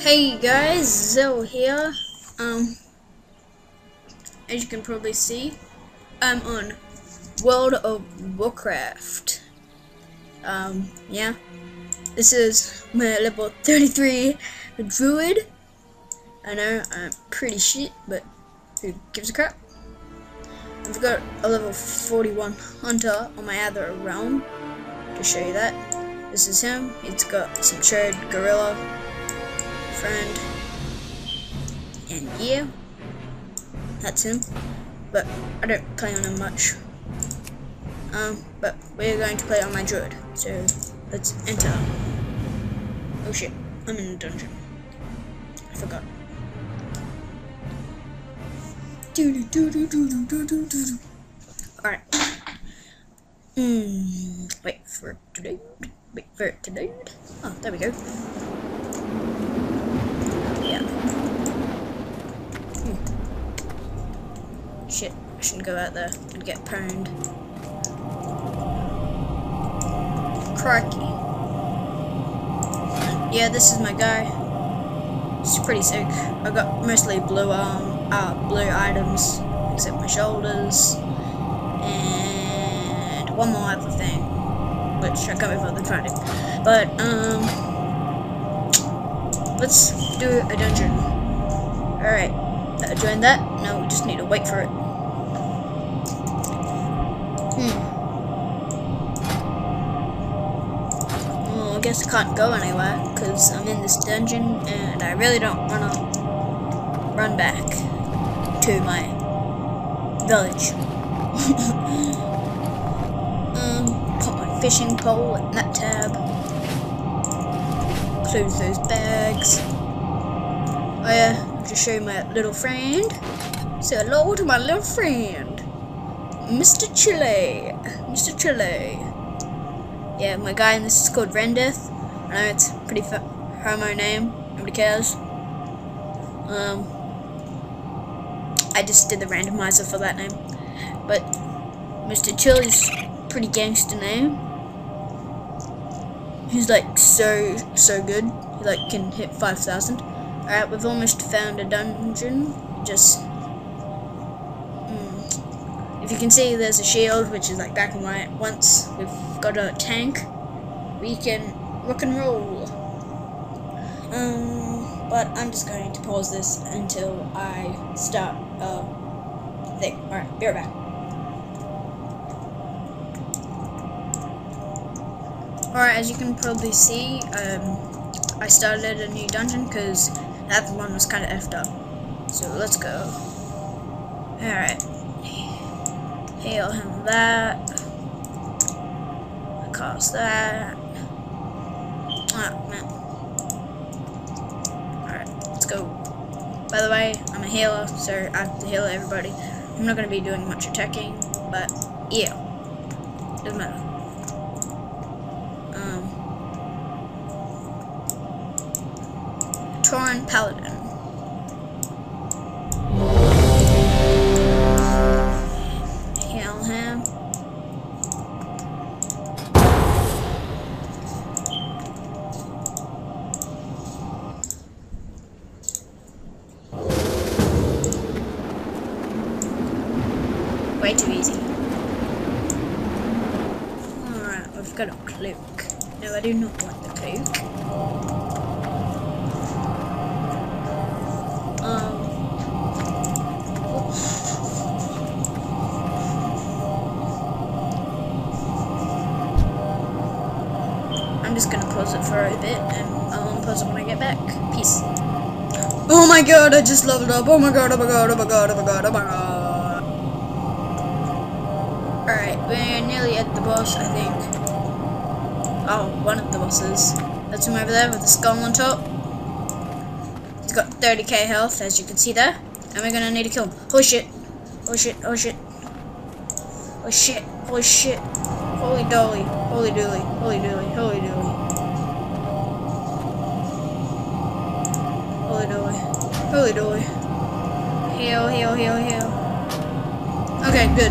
Hey guys, Zel here. Um, as you can probably see, I'm on World of Warcraft. Um, yeah. This is my level 33 druid. I know I'm pretty shit, but who gives a crap? I've got a level 41 hunter on my other realm to show you that. This is him. He's got some trade gorilla friend. And yeah, that's him. But I don't play on him much. Um, but we're going to play on my druid. So let's enter. Oh shit, I'm in a dungeon. I forgot. Alright. Hmm. Wait for it today. Wait for it today. Oh, there we go. Yeah. Hmm. Shit, I shouldn't go out there and get pwned. Crikey. Yeah, this is my guy. It's pretty sick. I got mostly blue arm, uh, blue items, except my shoulders, and one more other thing, which I can't be bothered finding. But um, let's do a dungeon. All right, uh, join that. No, we just need to wait for it. I guess I can't go anywhere because I'm in this dungeon and I really don't want to run back to my village. um, put my fishing pole in that tab. Close those bags. Oh yeah, just show my little friend. Say hello to my little friend. Mr. Chile. Mr. Chile. Yeah, my guy in this is called Rendith. I know it's pretty homo name. Nobody cares. Um, I just did the randomizer for that name. But Mr. Chill is pretty gangster name. He's like so so good. He like can hit 5,000. Alright, we've almost found a dungeon. Just mm, if you can see, there's a shield which is like black and white. Once we've got a tank, we can rock and roll. Um, but I'm just going to pause this until I start uh thing. Alright, be right back. Alright, as you can probably see, um, I started a new dungeon because that one was kind of effed up. So let's go. Alright. Hail him that. That. Ah, man. Alright, let's go. By the way, I'm a healer, so I have to heal everybody. I'm not going to be doing much attacking, but yeah. Doesn't matter. Um, Tauren Paladin. Cloak. No, I do not want the cloak. Um. I'm just gonna pause it for a bit and I'll unpause it when I get back. Peace. Oh my god, I just leveled up. Oh my god, oh my god, oh my god, oh my god, oh my god. Alright, we're nearly at the boss, I think. Oh, one of the bosses. That's him over there with the skull on top. He's got 30k health, as you can see there. And we're gonna need to kill him. Oh shit. Oh shit, oh shit. Oh shit, oh shit. Holy dolly, holy dooly, holy dooly, holy dooly. Holy dooly, holy dooly. Heal, heal, heal, heal. Okay, good.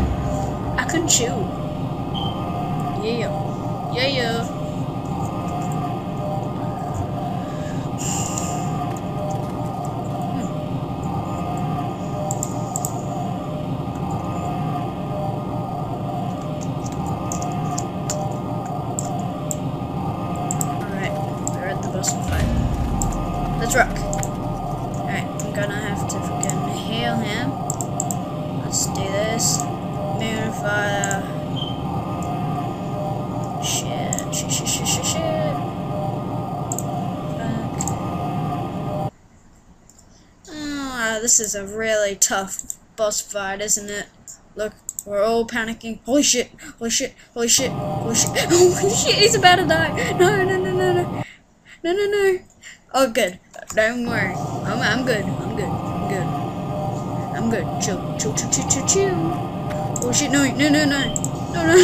I couldn't shoot. Yeah. Yeah, yeah. This is a really tough boss fight, isn't it? Look, we're all panicking. Holy shit, holy shit, holy shit, holy shit, holy shit, he's about to die. No, no, no, no, no. No, no, no. Oh, good. Don't worry. I'm, I'm good. I'm good. I'm good. I'm good. Chill, chill, chill, chill, chill, chill. Oh shit, no, no, no, no. No, no,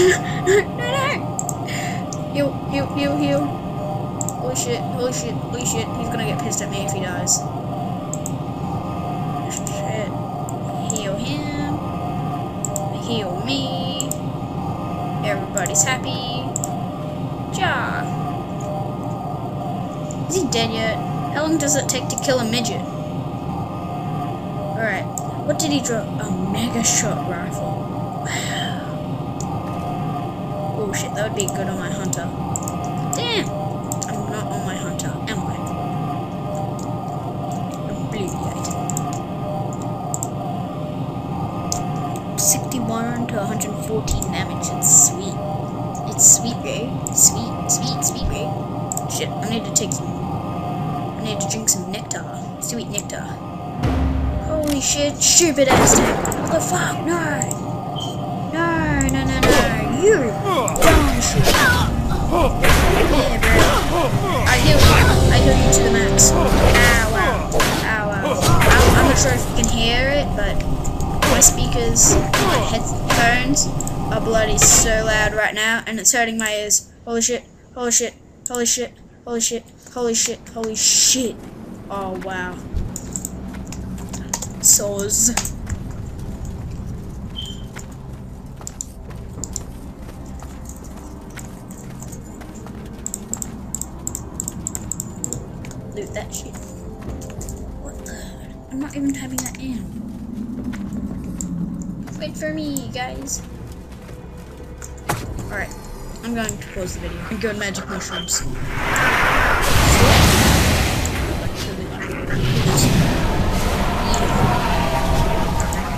no, no, no. Heal, heal, heal, heal. Holy shit, holy shit, holy shit. He's gonna get pissed at me if he dies. Happy. Ja. Is he dead yet? How long does it take to kill a midget? Alright. What did he drop? A mega shot rifle. Wow. Oh shit, that would be good on my hunter. Damn! I'm not on my hunter, am I? Obliviate. 61 to 114 damage. It's sweet. Sweet, bro. Sweet, sweet, sweet, bro. Shit, I need to take some. I need to drink some nectar. Sweet nectar. Holy shit, stupid ass tank. What the fuck? No! No, no, no, no. You dumb shit. Yeah, bro. I heal you. I heal you to the max. Ow, wow. Ow, wow. I'm not sure if you can hear it, but my speakers, my headphones are bloody so loud right now, and it's hurting my ears. Holy shit, holy shit, holy shit, holy shit, holy shit, holy shit. Oh, wow. Soz. Loot that shit. What the? I'm not even typing that in. Wait for me, guys. Alright, I'm going to pause the video and go to magic mushrooms.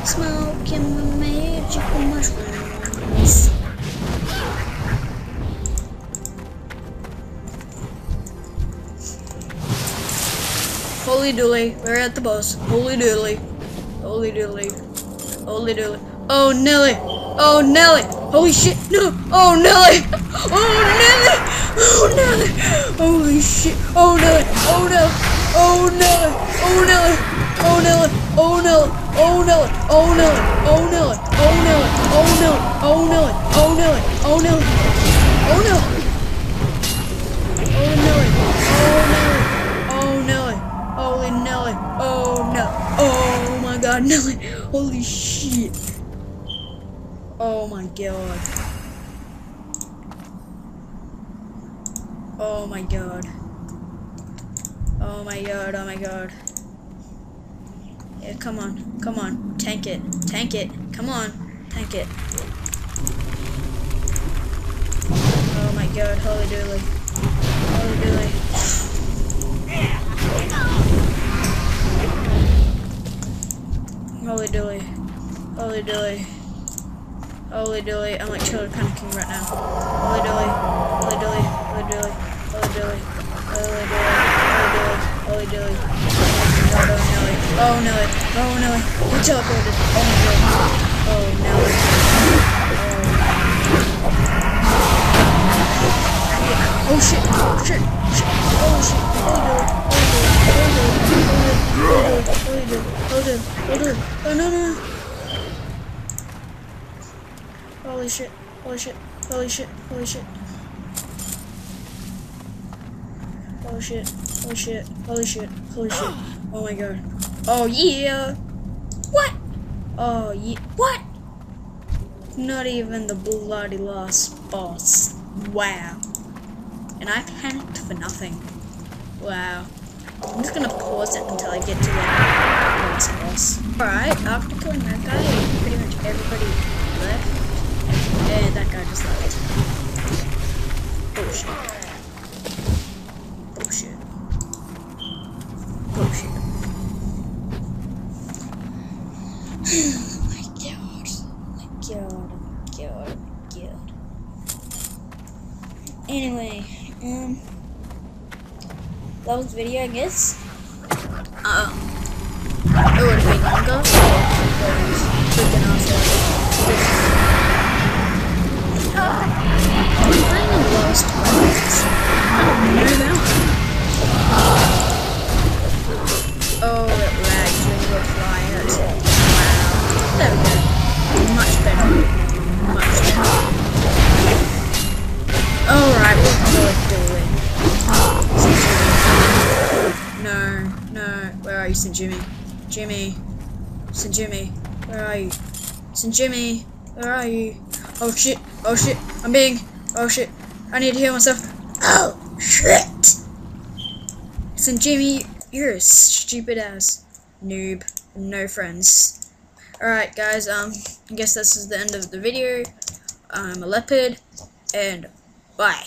Smoking the magical mushrooms. Holy dooly, we're at the boss. Holy dooly. Holy dooly. Holy dooly. Oh, Nelly. Oh, Nelly. Holy shit. No. Oh, Nelly. Oh, Nelly. Oh, Nelly. Holy shit. Oh, Nelly. Oh, Nelly. Oh, Nelly. Oh, Nelly. Oh, Nelly. Oh, Nelly. Oh, Nelly. Oh, Nelly. Oh, Nelly. Oh, Nelly. Oh, Nelly. Oh, Nelly. Oh, Nelly. Oh, Nelly. Oh, Nelly. Oh, Nelly. Oh, Nelly. Oh, Nelly. Holy Nelly. Oh, no. Oh, my God, Nelly. Holy shit. Oh my god. Oh my god. Oh my god, oh my god. Yeah, come on, come on. Tank it, tank it. Come on, tank it. Oh my god, holy dooly. Holy dooly. Holy dooly, I'm like children panicking right now. Holy dooly, holy dooly, holy dooly, holy dooly, holy dooly, holy dooly, holy dooly. Oh no, Nelly, oh Nelly, we teleported. Oh my god. Oh Nelly. Oh. Oh shit, shit, shit, oh shit, holy dooly, holy dooly, holy dooly, holy dooly, holy dooly, holy dooly, oh no no no. Holy shit, holy shit, holy shit, holy shit. Holy shit, holy shit, holy shit, holy shit. Oh my god. Oh yeah! What? Oh yeah. What? Not even the bloody last boss. Wow. And I panicked for nothing. Wow. I'm just gonna pause it until I get to the last boss. Alright, after killing that guy, pretty much everybody left. And that guy just left. Bullshit. Bullshit. Oh shit. oh my god. Oh my god. Oh my god. Oh my god. Anyway, um, that was the video, I guess. Uh, it would have been longer. Because freaking awesome. St. Jimmy? Jimmy. St. Jimmy. Where are you? St. Jimmy. Where are you? Oh shit. Oh shit. I'm being. Oh shit. I need to heal myself. Oh shit. St. Jimmy, you're a stupid ass noob. No friends. Alright guys, um, I guess this is the end of the video. I'm a leopard, and bye.